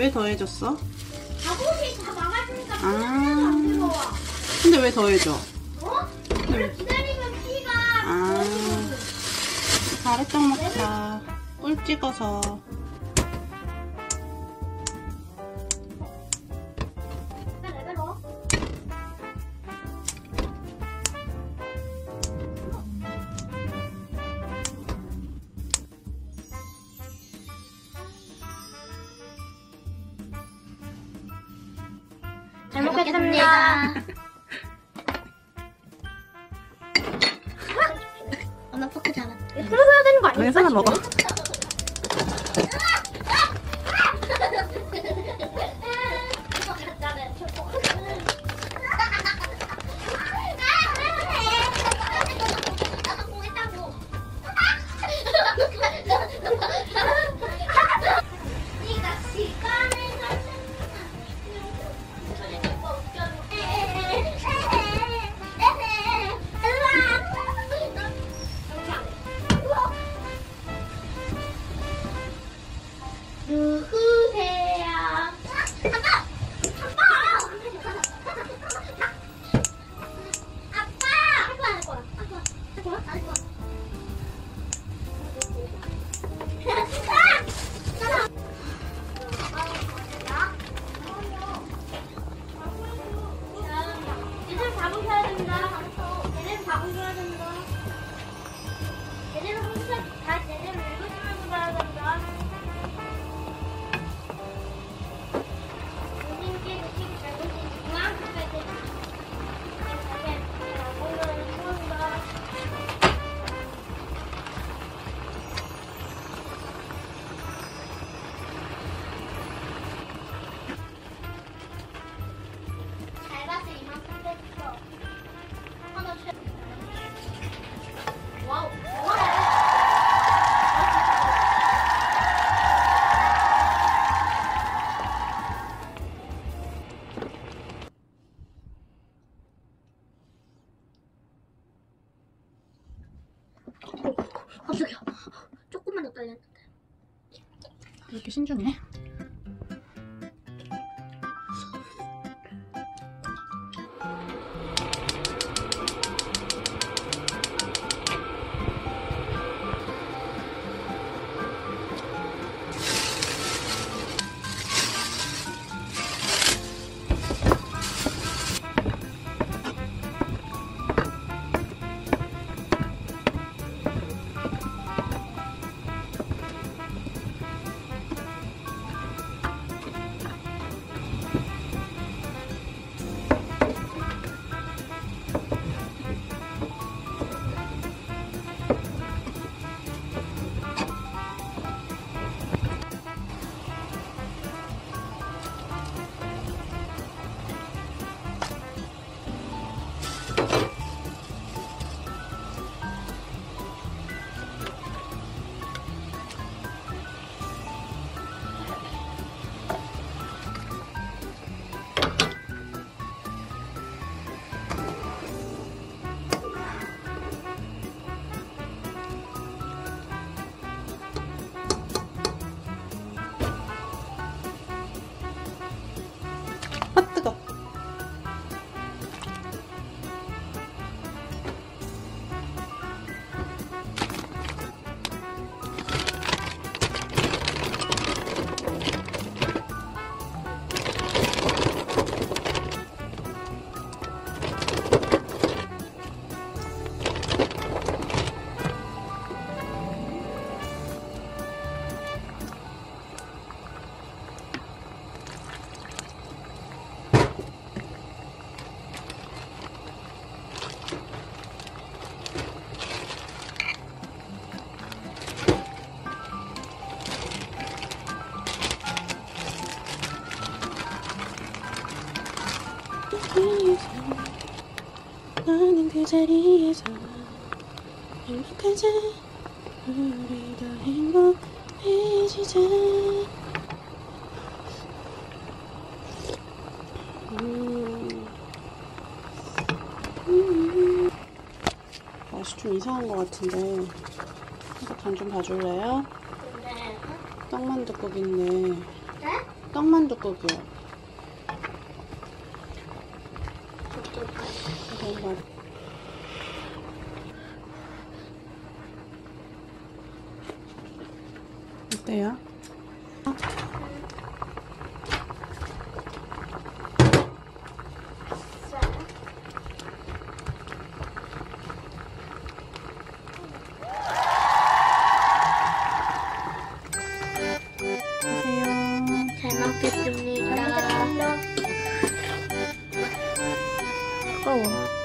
왜 더해졌어? 갑옷이 다 막아주니까 아. 하나도 안 들어와. 근데 왜 더해져? 어? 기다리면 피가 아. 가래떡 먹자. 꿀 찍어서. 먹겠습니다. 어, 나 포크 잘한. 풀어야 되는 거 아니야? 그래서는 먹어. 깜짝이야. 조금만 더 떨렸는데. 이렇게 신중해? 자리에서 나는 그 자리에서 행복하자 우리 더 행복해지자 음. 맛이 좀 이상한 것 같은데 이거 간좀 봐줄래요? 네. 떡만둣국인데 네? 떡만둣국이요 어때요? 哦.